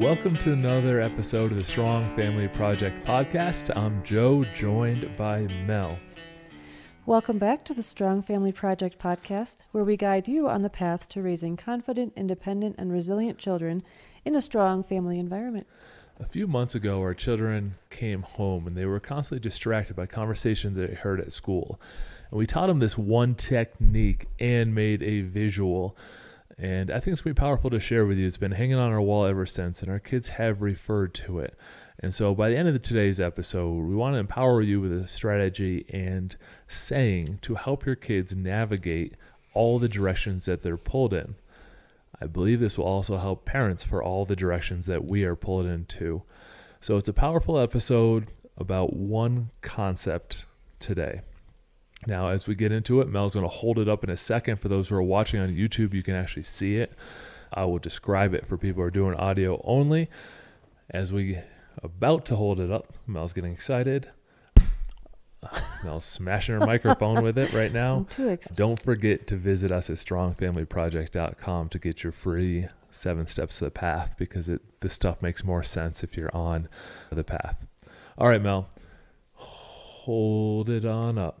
Welcome to another episode of the Strong Family Project podcast. I'm Joe, joined by Mel. Welcome back to the Strong Family Project podcast, where we guide you on the path to raising confident, independent, and resilient children in a strong family environment. A few months ago, our children came home and they were constantly distracted by conversations they heard at school. And we taught them this one technique and made a visual. And I think it's pretty powerful to share with you. It's been hanging on our wall ever since, and our kids have referred to it. And so by the end of today's episode, we want to empower you with a strategy and saying to help your kids navigate all the directions that they're pulled in. I believe this will also help parents for all the directions that we are pulled into. So it's a powerful episode about one concept today. Now, as we get into it, Mel's going to hold it up in a second. For those who are watching on YouTube, you can actually see it. I will describe it for people who are doing audio only. As we about to hold it up, Mel's getting excited. Mel's smashing her microphone with it right now. I'm too excited. Don't forget to visit us at strongfamilyproject.com to get your free seven steps to the path because it this stuff makes more sense if you're on the path. All right, Mel, hold it on up.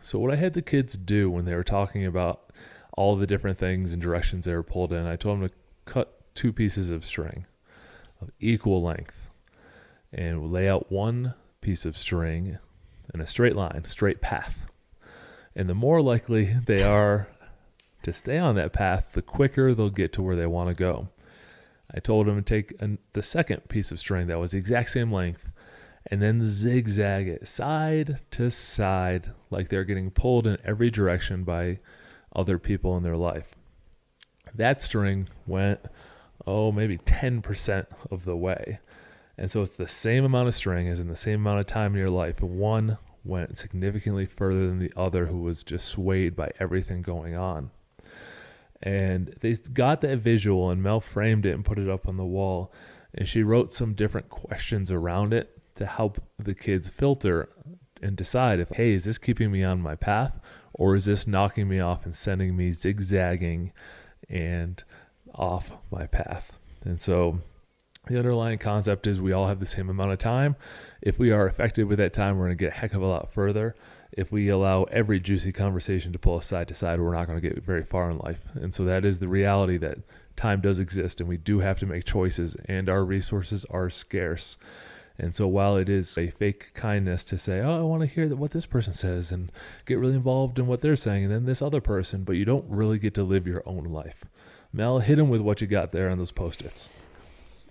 So, what I had the kids do when they were talking about all the different things and directions they were pulled in, I told them to cut two pieces of string of equal length and lay out one piece of string in a straight line, straight path. And the more likely they are to stay on that path, the quicker they'll get to where they want to go. I told them to take an, the second piece of string that was the exact same length and then zigzag it side to side like they're getting pulled in every direction by other people in their life. That string went, oh, maybe 10% of the way. And so it's the same amount of string as in the same amount of time in your life. One went significantly further than the other who was just swayed by everything going on. And they got that visual, and Mel framed it and put it up on the wall. And she wrote some different questions around it to help the kids filter and decide if, hey, is this keeping me on my path or is this knocking me off and sending me zigzagging and off my path? And so the underlying concept is we all have the same amount of time. If we are effective with that time, we're going to get a heck of a lot further. If we allow every juicy conversation to pull us side to side, we're not going to get very far in life. And so that is the reality that time does exist and we do have to make choices and our resources are scarce. And so while it is a fake kindness to say, oh, I want to hear what this person says and get really involved in what they're saying, and then this other person, but you don't really get to live your own life. Mel, hit him with what you got there on those post-its.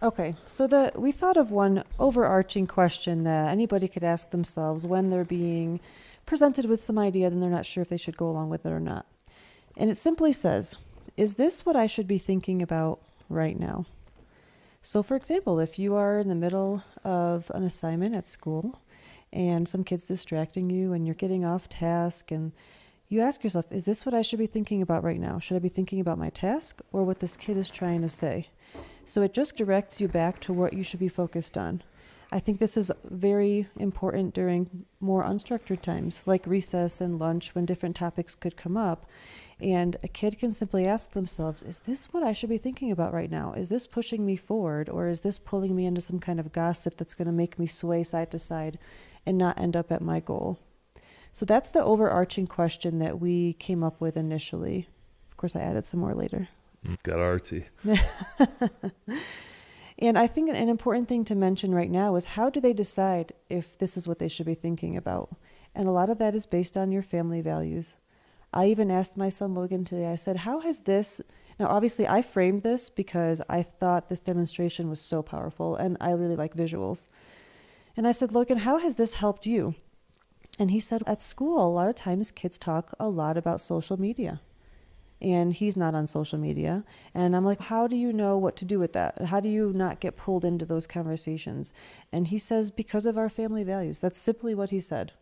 Okay, so the we thought of one overarching question that anybody could ask themselves when they're being presented with some idea, then they're not sure if they should go along with it or not. And it simply says, "Is this what I should be thinking about right now?" So, for example, if you are in the middle of an assignment at school and some kid's distracting you and you're getting off task and you ask yourself, is this what I should be thinking about right now? Should I be thinking about my task or what this kid is trying to say? So it just directs you back to what you should be focused on. I think this is very important during more unstructured times, like recess and lunch, when different topics could come up. And a kid can simply ask themselves, is this what I should be thinking about right now? Is this pushing me forward or is this pulling me into some kind of gossip that's going to make me sway side to side and not end up at my goal? So that's the overarching question that we came up with initially. Of course, I added some more later. Mm, got artsy. and I think an important thing to mention right now is how do they decide if this is what they should be thinking about? And a lot of that is based on your family values. I even asked my son Logan today, I said, How has this. Now, obviously, I framed this because I thought this demonstration was so powerful and I really like visuals. And I said, Logan, how has this helped you? And he said, At school, a lot of times kids talk a lot about social media. And he's not on social media. And I'm like, How do you know what to do with that? How do you not get pulled into those conversations? And he says, Because of our family values. That's simply what he said.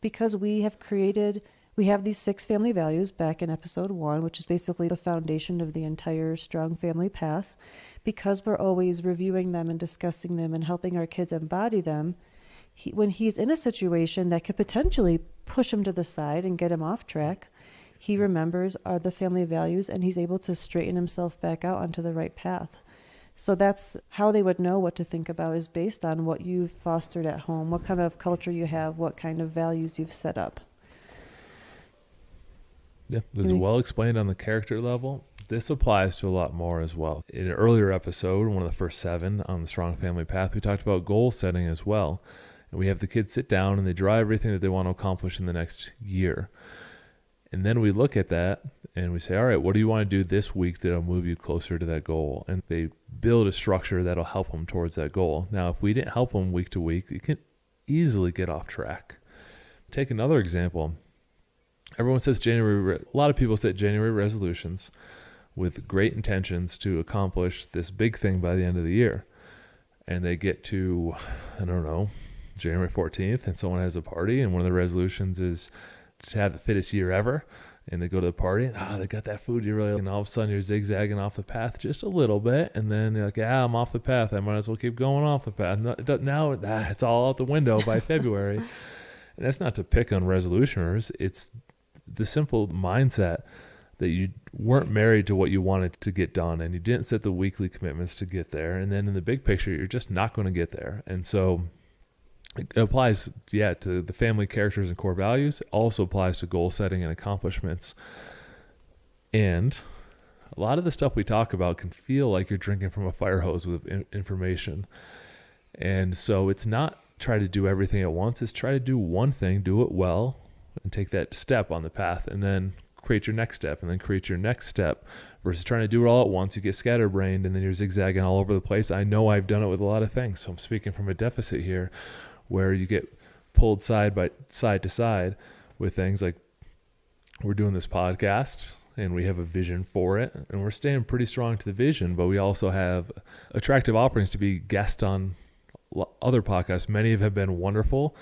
Because we have created we have these six family values back in episode one, which is basically the foundation of the entire strong family path. Because we're always reviewing them and discussing them and helping our kids embody them, he, when he's in a situation that could potentially push him to the side and get him off track, he remembers are the family values and he's able to straighten himself back out onto the right path. So that's how they would know what to think about is based on what you've fostered at home, what kind of culture you have, what kind of values you've set up. Yeah, this is well explained on the character level. This applies to a lot more as well. In an earlier episode, one of the first seven on the Strong Family Path, we talked about goal setting as well. And we have the kids sit down and they draw everything that they want to accomplish in the next year. And then we look at that and we say, all right, what do you want to do this week that'll move you closer to that goal? And they build a structure that'll help them towards that goal. Now, if we didn't help them week to week, you can easily get off track. Take another example. Everyone says January, re- a lot of people set January resolutions with great intentions to accomplish this big thing by the end of the year. And they get to, I don't know, January 14th, and someone has a party, and one of the resolutions is to have the fittest year ever. And they go to the party, and ah, they got that food you really, and all of a sudden you're zigzagging off the path just a little bit, and then you're like, ah, I'm off the path. I might as well keep going off the path. No, it doesn't- Now ah, it's all out the window by February. and that's not to pick on resolutioners. It's the simple mindset that you weren't married to what you wanted to get done and you didn't set the weekly commitments to get there. And then in the big picture you're just not going to get there. And so it applies yeah to the family characters and core values. It also applies to goal setting and accomplishments. And a lot of the stuff we talk about can feel like you're drinking from a fire hose with information. And so it's not try to do everything at once. It's try to do one thing do it well and take that step on the path and then create your next step and then create your next step versus trying to do it all at once. You get scatterbrained and then you're zigzagging all over the place. I know i've done it with a lot of things. So i'm speaking from a deficit here where you get pulled side by side to side with things like we're doing this podcast and we have a vision for it and we're staying pretty strong to the vision but we also have attractive offerings to be guests on other podcasts. Many have been wonderful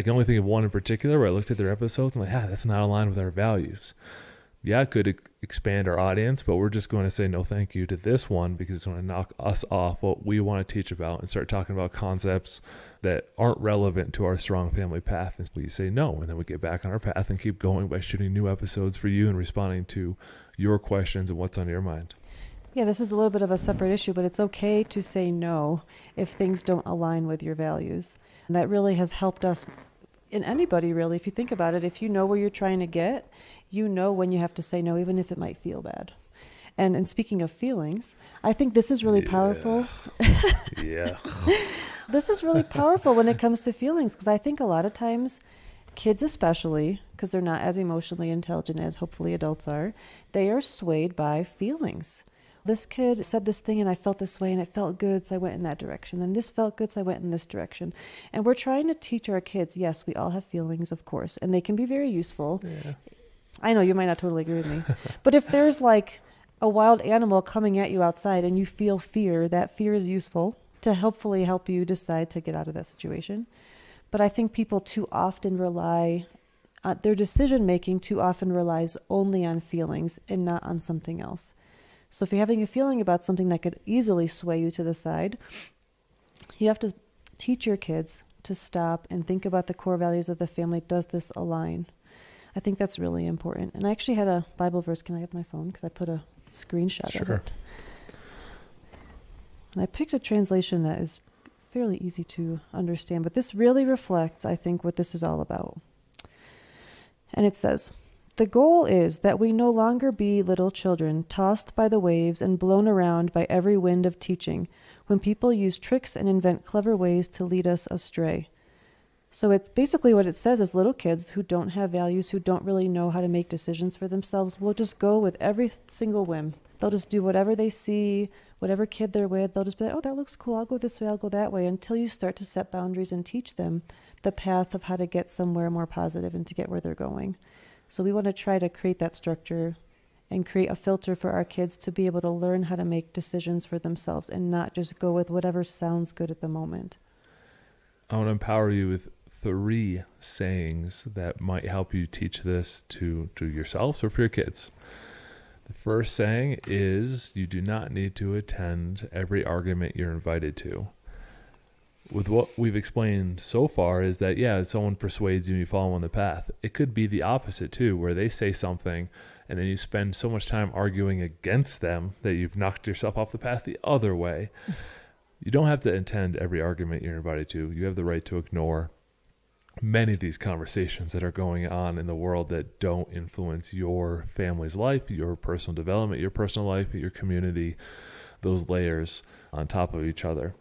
I can only think of one in particular where I looked at their episodes. I'm like, ah, that's not aligned with our values. Yeah, it could e- expand our audience, but we're just going to say no thank you to this one because it's going to knock us off what we want to teach about and start talking about concepts that aren't relevant to our strong family path. And we say no, and then we get back on our path and keep going by shooting new episodes for you and responding to your questions and what's on your mind. Yeah, this is a little bit of a separate issue, but it's okay to say no if things don't align with your values. And that really has helped us in anybody really if you think about it if you know where you're trying to get you know when you have to say no even if it might feel bad and and speaking of feelings i think this is really Yeah. powerful yeah. this is really powerful when it comes to feelings because I think a lot of times kids especially because they're not as emotionally intelligent as hopefully adults are they are swayed by feelings this kid said this thing and I felt this way and it felt good so I went in that direction and this felt good so I went in this direction and we're trying to teach our kids yes we all have feelings of course and they can be very useful yeah. I know you might not totally agree with me, but if there's like a wild animal coming at you outside and you feel fear, that fear is useful to helpfully help you decide to get out of that situation. But I think people too often rely, uh, their decision making too often relies only on feelings and not on something else. So if you're having a feeling about something that could easily sway you to the side, you have to teach your kids to stop and think about the core values of the family. Does this align? I think that's really important. And I actually had a Bible verse. Can I have my phone? Because I put a screenshot of Sure. it. And I picked a translation that is fairly easy to understand, but this really reflects, I think, what this is all about. And it says, The goal is that we no longer be little children, tossed by the waves and blown around by every wind of teaching, when people use tricks and invent clever ways to lead us astray. So it's basically what it says is little kids who don't have values, who don't really know how to make decisions for themselves, will just go with every single whim. They'll just do whatever they see, whatever kid they're with. They'll just be like, oh, that looks cool. I'll go this way, I'll go that way, until you start to set boundaries and teach them the path of how to get somewhere more positive and to get where they're going. So we want to try to create that structure and create a filter for our kids to be able to learn how to make decisions for themselves and not just go with whatever sounds good at the moment. I want to empower you with three sayings that might help you teach this to, to yourselves or for your kids. The first saying is you do not need to attend every argument you're invited to. With what we've explained so far is that yeah, someone persuades you and you follow on the path. It could be the opposite too, where they say something and then you spend so much time arguing against them that you've knocked yourself off the path the other way. you don't have to attend every argument you're invited to. You have the right to ignore many of these conversations that are going on in the world that don't influence your family's life, your personal development, your personal life, your community, those layers on top of each other.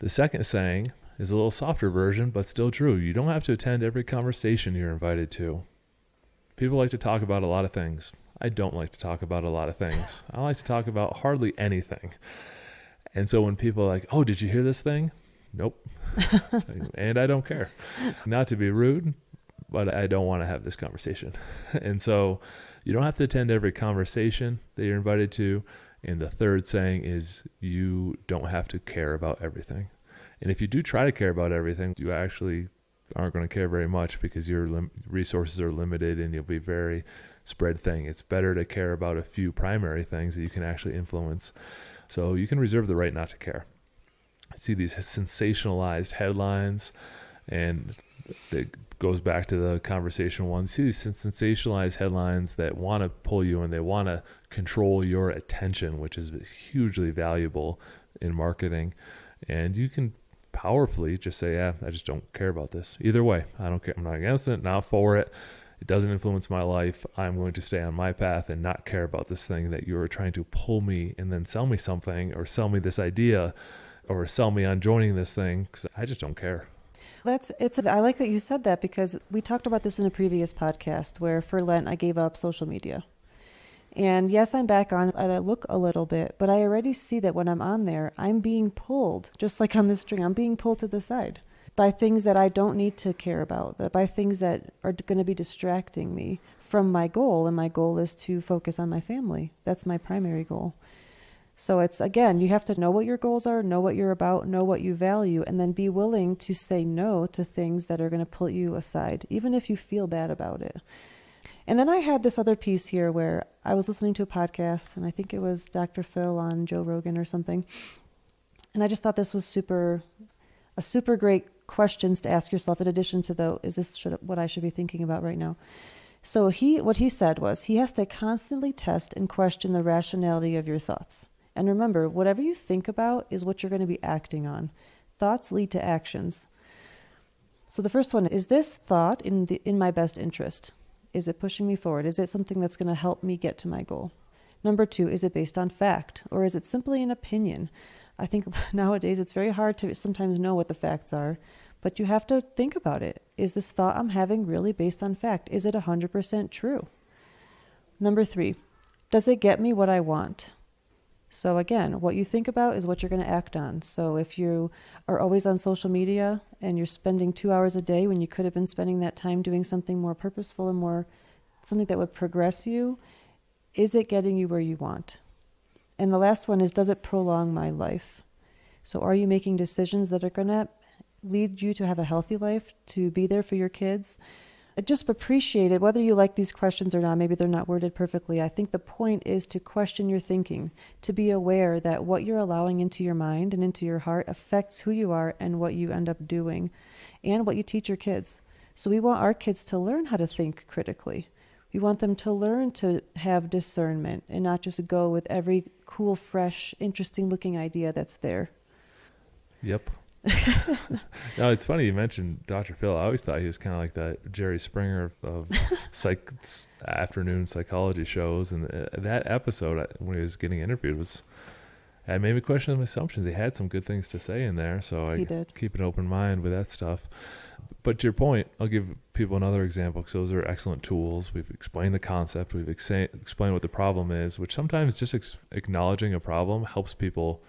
The second saying is a little softer version, but still true. You don't have to attend every conversation you're invited to. People like to talk about a lot of things. I don't like to talk about a lot of things. I like to talk about hardly anything. And so when people are like, oh, did you hear this thing? Nope. and I don't care. Not to be rude, but I don't want to have this conversation. and so you don't have to attend every conversation that you're invited to. And the third saying is you don't have to care about everything. And if you do try to care about everything, you actually aren't going to care very much because your lim- resources are limited and you'll be very spread thing. It's better to care about a few primary things that you can actually influence. So you can reserve the right not to care. I see these sensationalized headlines and it goes back to the conversation one. See these sensationalized headlines that want to pull you and they want to control your attention, which is hugely valuable in marketing. And you can powerfully just say, "Yeah, I just don't care about this." Either way, I don't care. I'm not against it, not for it. It doesn't influence my life. I'm going to stay on my path and not care about this thing that you're trying to pull me and then sell me something or sell me this idea or sell me on joining this thing because I just don't care. That's it's. I like that you said that because we talked about this in a previous podcast where for Lent I gave up social media. And yes, I'm back on and I look a little bit, but I already see that when I'm on there, I'm being pulled, just like on this string, I'm being pulled to the side by things that I don't need to care about, by things that are going to be distracting me from my goal. And my goal is to focus on my family. That's my primary goal. So it's again, you have to know what your goals are, know what you're about, know what you value, and then be willing to say no to things that are going to pull you aside, even if you feel bad about it. And then I had this other piece here where I was listening to a podcast, and I think it was Dr. Phil on Joe Rogan or something. And I just thought this was super, a super great questions to ask yourself in addition to the, is this should, what I should be thinking about right now? So he, what he said was he has to constantly test and question the rationality of your thoughts. And remember, whatever you think about is what you're going to be acting on. Thoughts lead to actions. So the first one is this thought in the in my best interest? Is it pushing me forward? Is it something that's going to help me get to my goal? Number two, is it based on fact or is it simply an opinion? I think nowadays it's very hard to sometimes know what the facts are, but you have to think about it. Is this thought I'm having really based on fact? Is it 100% true? Number three, does it get me what I want? So, again, what you think about is what you're going to act on. So, if you are always on social media and you're spending two hours a day when you could have been spending that time doing something more purposeful and more something that would progress you, is it getting you where you want? And the last one is does it prolong my life? So, are you making decisions that are going to lead you to have a healthy life, to be there for your kids? Just appreciate it, whether you like these questions or not. Maybe they're not worded perfectly. I think the point is to question your thinking, to be aware that what you're allowing into your mind and into your heart affects who you are and what you end up doing and what you teach your kids. So we want our kids to learn how to think critically. We want them to learn to have discernment and not just go with every cool, fresh, interesting looking idea that's there. Yep. no, it's funny you mentioned Dr. Phil. I always thought he was kind of like that Jerry Springer of, of psych afternoon psychology shows, and uh, that episode uh, when he was getting interviewed was. It made me question my assumptions. He had some good things to say in there, so I keep an open mind with that stuff. But to your point, I'll give people another example because those are excellent tools. We've explained the concept, we've ex- explained what the problem is, which sometimes just ex- acknowledging a problem helps people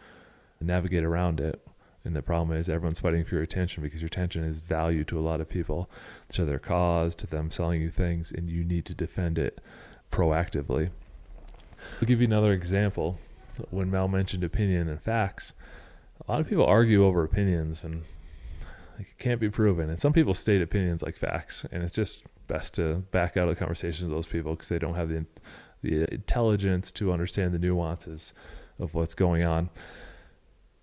navigate around it and the problem is everyone's fighting for your attention because your attention is value to a lot of people, to their cause, to them selling you things, and you need to defend it proactively. I'll give you another example. When Mel mentioned opinion and facts, a lot of people argue over opinions and it can't be proven. And some people state opinions like facts, and it's just best to back out of the conversations with those people because they don't have the the intelligence to understand the nuances of what's going on.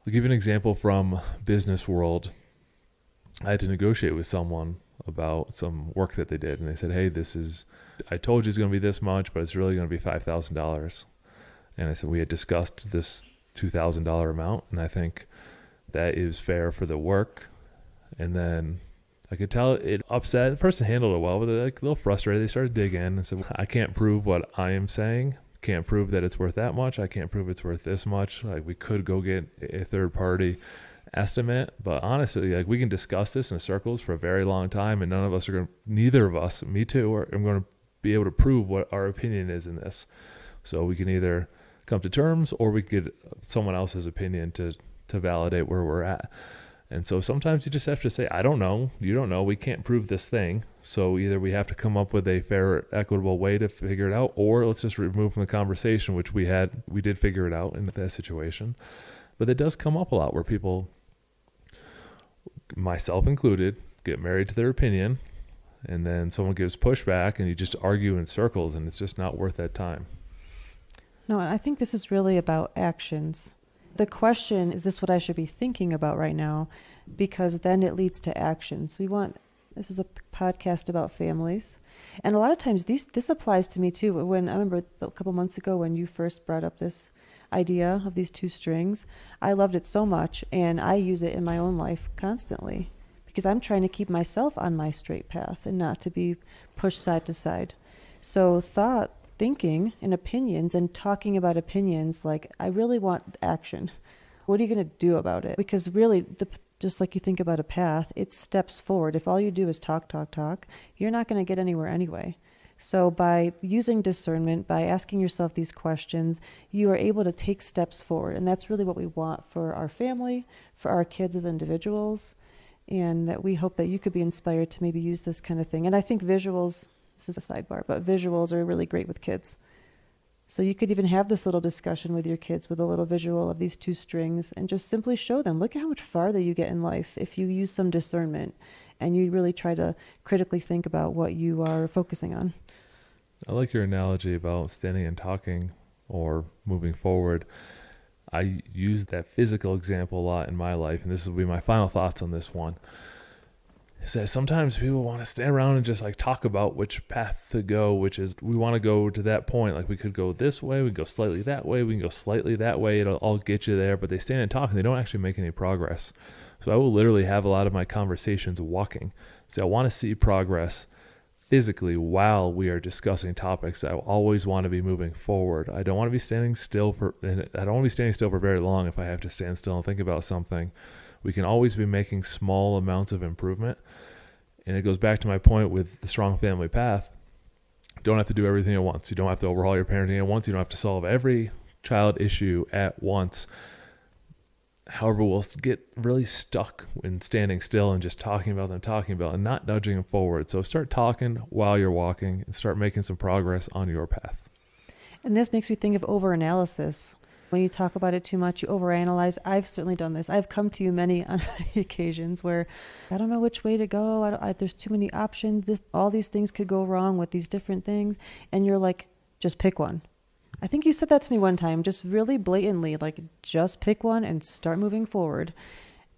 I'll give you an example from business world. I had to negotiate with someone about some work that they did, and they said, "Hey, this is I told you it's going to be this much, but it's really going to be five thousand dollars." And I said we had discussed this two thousand dollar amount, and I think that is fair for the work. And then I could tell it upset. The person handled it well, but they're like a little frustrated. They started digging and said, "I can't prove what I am saying. Can't prove that it's worth that much. I can't prove it's worth this much. Like we could go get a third party." estimate but honestly like we can discuss this in circles for a very long time and none of us are going neither of us me too are, I'm going to be able to prove what our opinion is in this so we can either come to terms or we could get someone else's opinion to to validate where we're at and so sometimes you just have to say i don't know you don't know we can't prove this thing so either we have to come up with a fair equitable way to figure it out or let's just remove from the conversation which we had we did figure it out in that situation but it does come up a lot where people myself included, get married to their opinion, and then someone gives pushback, and you just argue in circles, and it's just not worth that time. No, I think this is really about actions. The question is this what I should be thinking about right now? Because then it leads to actions. We want this is a podcast about families. And a lot of times these this applies to me too. When I remember a couple months ago when you first brought up this idea of these two strings. I loved it so much, and I use it in my own life constantly because I'm trying to keep myself on my straight path and not to be pushed side to side. So, thought, thinking, and opinions, and talking about opinions like, I really want action. What are you going to do about it? Because really, the, just like you think about a path, it steps forward. If all you do is talk, talk, talk, you're not going to get anywhere anyway. So, by using discernment, by asking yourself these questions, you are able to take steps forward. And that's really what we want for our family, for our kids as individuals, and that we hope that you could be inspired to maybe use this kind of thing. And I think visuals, this is a sidebar, but visuals are really great with kids. So, you could even have this little discussion with your kids with a little visual of these two strings and just simply show them look at how much farther you get in life if you use some discernment and you really try to critically think about what you are focusing on. I like your analogy about standing and talking or moving forward. I use that physical example a lot in my life, and this will be my final thoughts on this one. Is that sometimes people want to stand around and just like talk about which path to go, which is we want to go to that point. Like we could go this way, we go slightly that way, we can go slightly that way. It'll all get you there, but they stand and talk and they don't actually make any progress. So I will literally have a lot of my conversations walking. So I want to see progress physically while we are discussing topics. I always want to be moving forward. I don't want to be standing still for and I don't want to be standing still for very long if I have to stand still and think about something. We can always be making small amounts of improvement. And it goes back to my point with the strong family path. Don't have to do everything at once. You don't have to overhaul your parenting at once. You don't have to solve every child issue at once however, we'll get really stuck in standing still and just talking about them, talking about, and not nudging them forward. So start talking while you're walking and start making some progress on your path. And this makes me think of overanalysis. When you talk about it too much, you overanalyze. I've certainly done this. I've come to you many on many occasions where I don't know which way to go. I I, there's too many options. This, all these things could go wrong with these different things, and you're like, just pick one. I think you said that to me one time, just really blatantly, like just pick one and start moving forward.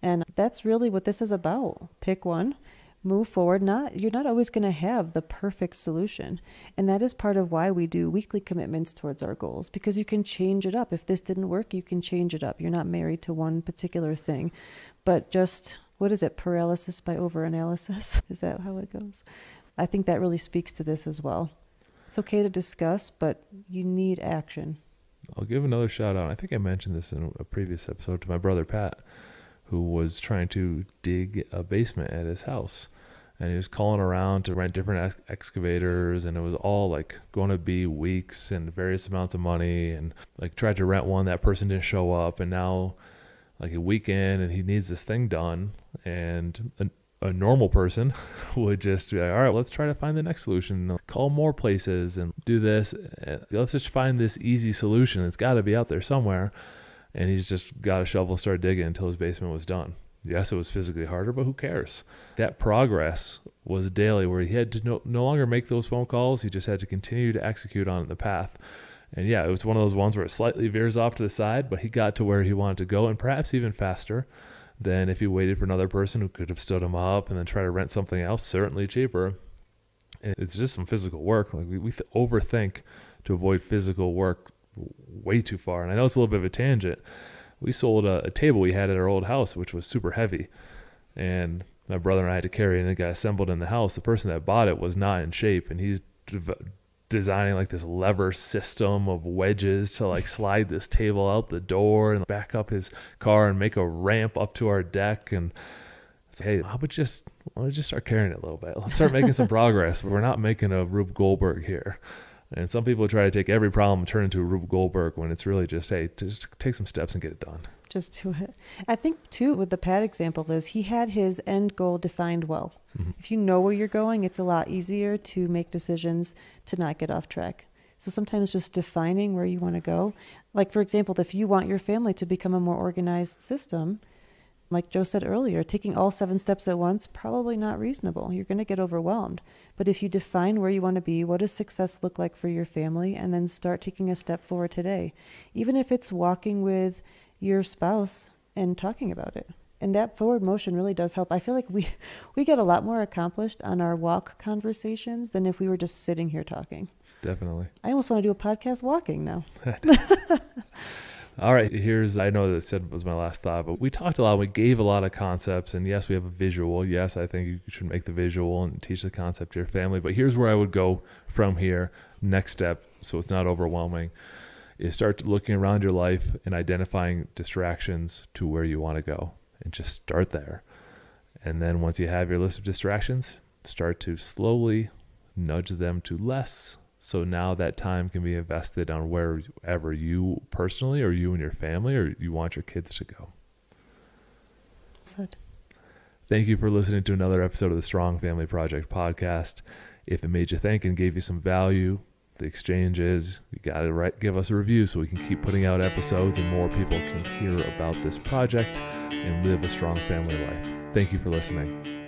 And that's really what this is about. Pick one, move forward. Not you're not always going to have the perfect solution. And that is part of why we do weekly commitments towards our goals because you can change it up. If this didn't work, you can change it up. You're not married to one particular thing. But just what is it? Paralysis by overanalysis? Is that how it goes? I think that really speaks to this as well. It's okay to discuss, but you need action. I'll give another shout out. I think I mentioned this in a previous episode to my brother Pat, who was trying to dig a basement at his house. And he was calling around to rent different ex- excavators, and it was all like going to be weeks and various amounts of money. And like tried to rent one, that person didn't show up, and now like a weekend, and he needs this thing done. And a normal person would just be like, all right, let's try to find the next solution. Call more places and do this. Uh, let's just find this easy solution. It's got to be out there somewhere. And he's just got a shovel, and started digging until his basement was done. Yes, it was physically harder, but who cares? That progress was daily, where he had to no, no longer make those phone calls. He just had to continue to execute on the path. And yeah, it was one of those ones where it slightly veers off to the side, but he got to where he wanted to go and perhaps even faster than if he waited for another person who could have stood him up and then try to rent something else, certainly cheaper. And it's just some physical work. Like we, we th- overthink to avoid physical work way too far. And I know it's a little bit of a tangent. We sold a, a table we had at our old house, which was super heavy. And my brother and I had to carry it and it got assembled in the house. The person that bought it was not in shape and he's designing like this lever system of wedges to like slide this table out the door and back up his car and make a ramp up to our deck and say, hey, how about just why don't we just start carrying it a little bit? Let's start making some progress. We're not making a Rube Goldberg here. And some people try to take every problem and turn it into a Rube Goldberg when it's really just, hey, just take some steps and get it done. Just do it. I think too with the Pat example is he had his end goal defined well. Mm-hmm. If you know where you're going, it's a lot easier to make decisions to not get off track. So sometimes just defining where you want to go. Like for example, if you want your family to become a more organized system, like Joe said earlier, taking all seven steps at once, probably not reasonable. You're going to get overwhelmed. But if you define where you want to be, what does success look like for your family, and then start taking a step forward today, even if it's walking with your spouse and talking about it. And that forward motion really does help. I feel like we, we get a lot more accomplished on our walk conversations than if we were just sitting here talking. Definitely. I almost want to do a podcast walking now. All right, here's I know that said was my last thought, but we talked a lot. We gave a lot of concepts, and yes, we have a visual. Yes, I think you should make the visual and teach the concept to your family. But here's where I would go from here. Next step, so it's not overwhelming, is start looking around your life and identifying distractions to where you want to go, and just start there. And then once you have your list of distractions, start to slowly nudge them to less so now that time can be invested on wherever you personally or you and your family or you want your kids to go. Said. Thank you for listening to another episode of the Strong Family Project podcast. If it made you think and gave you some value, the exchange is you got to write, give us a review so we can keep putting out episodes and more people can hear about this project and live a strong family life. Thank you for listening.